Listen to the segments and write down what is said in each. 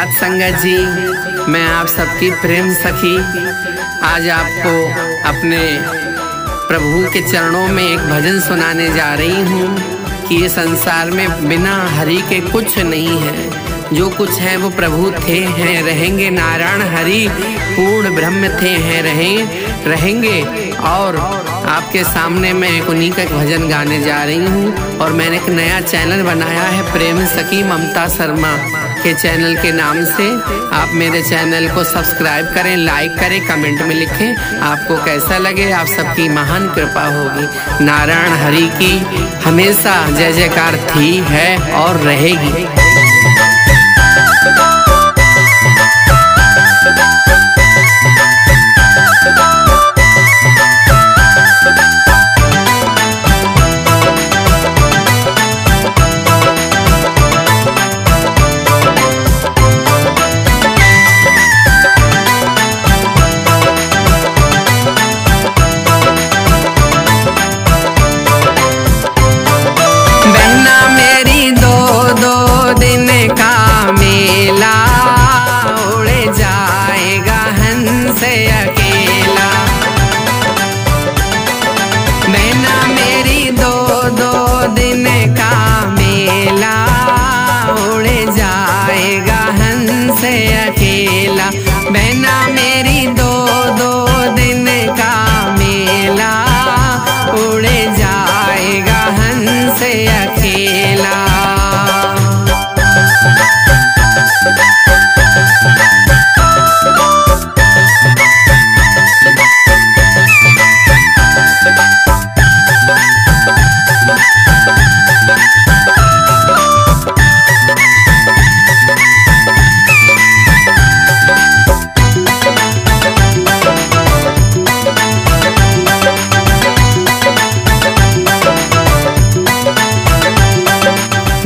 साथ संगत जी। मैं आप सबकी प्रेम सखी। आज आपको अपने प्रभु के चरणों में एक भजन सुनाने जा रही हूँ कि ये संसार में बिना हरि के कुछ नहीं है। जो कुछ है वो प्रभु थे हैं, रहेंगे नारायण हरि, पूर्ण ब्रह्म थे हैं, रहें, रहेंगे। और आपके सामने मैं एक उन्हीं का एक भजन गाने जा रही हूँ। और मैंने एक नया चैनल बनाया है, प्रेम सखी ममता शर्मा। के चैनल के नाम से आप मेरे चैनल को सब्सक्राइब करें लाइक करें कमेंट में लिखें। आपको कैसा लगे? आप सबकी महान कृपा होगी। नारायण हरि की हमेशा जय जयकार थी, है और रहेगी।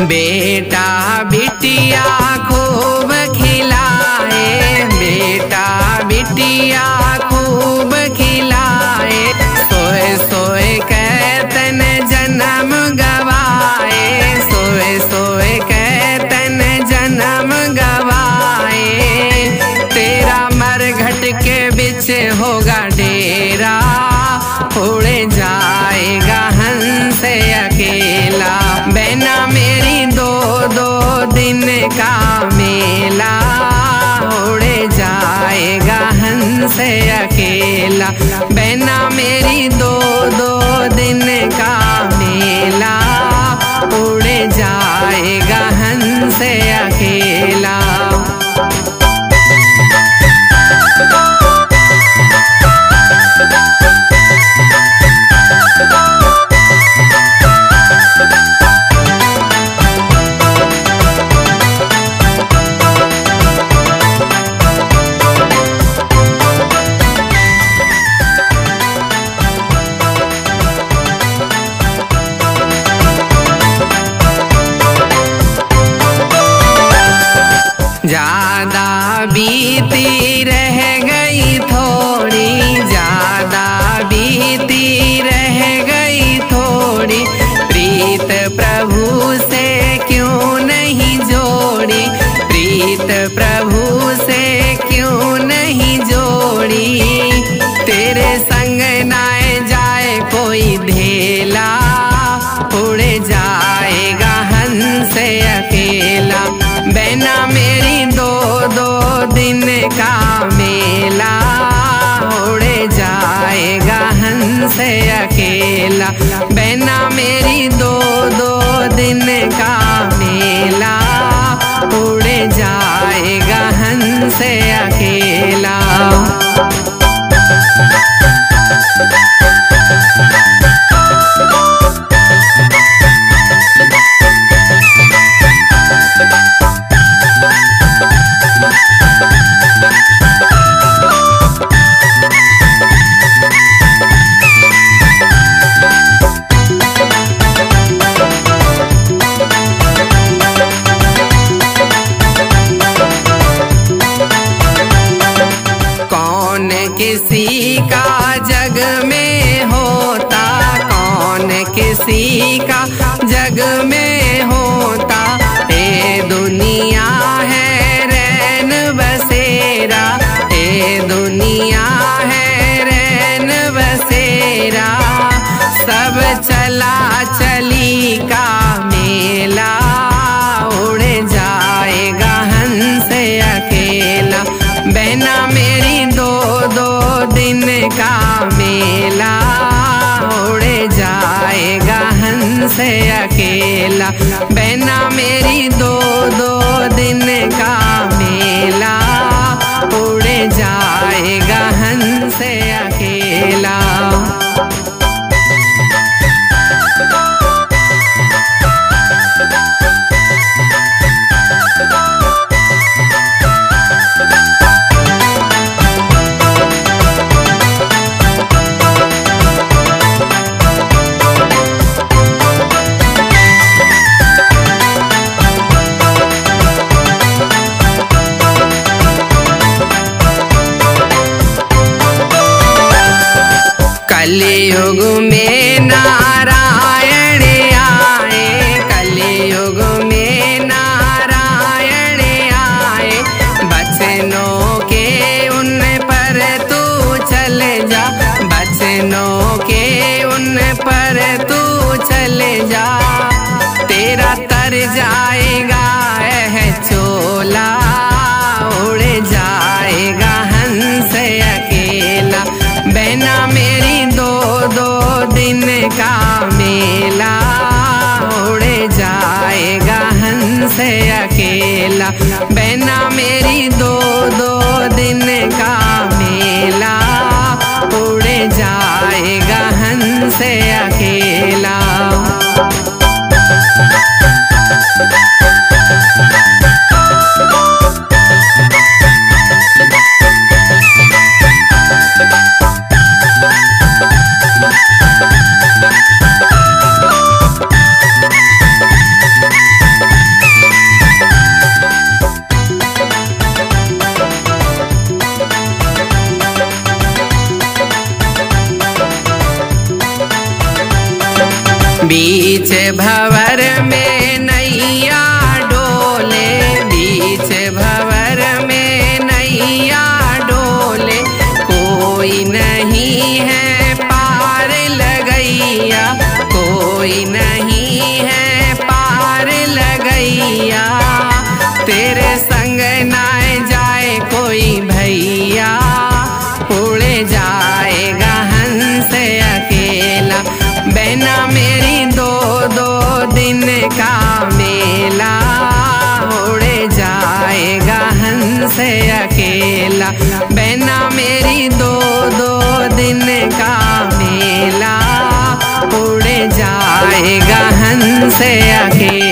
बेटा, बिटिया खूब खिलाए। बेटा, बिटिया खूब खिलाए। सोए सोए कहतन जन्म गवाए। सोए सोए कैतन जन्म गवाए। तेरा मरघट के बिच होगा डेरा। उड़ दिन का जग में होता। ये दुनिया है रैन बसेरा। ये दुनिया है रैन बसेरा। सब चला चली का मेला। उड़ जाएगा हंस अकेला। बहना मेरी दो दो दिन का मेला। अकेला बहना मेरी दो दो दिन का कलयुग में नारायण आए, कलयुग में नारायण आए। बचनों के उन पर तू चल जा, बचनों के उन पर तू चल जा। तेरा तर जाएगा बीच भवर में नैया बहना मेरी दो दो दिन का मेला उड़ जाएगा हंस अकेला